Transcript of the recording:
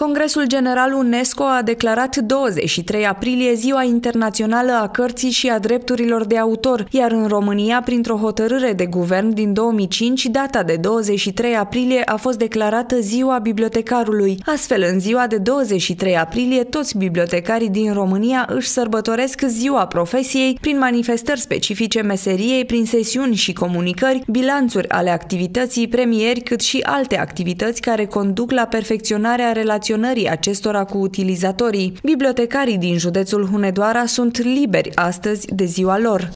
Congresul General UNESCO a declarat 23 aprilie Ziua Internațională a Cărții și a Drepturilor de Autor, iar în România, printr-o hotărâre de guvern din 2005, data de 23 aprilie a fost declarată Ziua Bibliotecarului. Astfel, în ziua de 23 aprilie, toți bibliotecarii din România își sărbătoresc ziua profesiei prin manifestări specifice meseriei, prin sesiuni și comunicări, bilanțuri ale activității, premieri, cât și alte activități care conduc la perfecționarea relației relaționării acestora cu utilizatorii. Bibliotecarii din județul Hunedoara sunt liberi astăzi de ziua lor.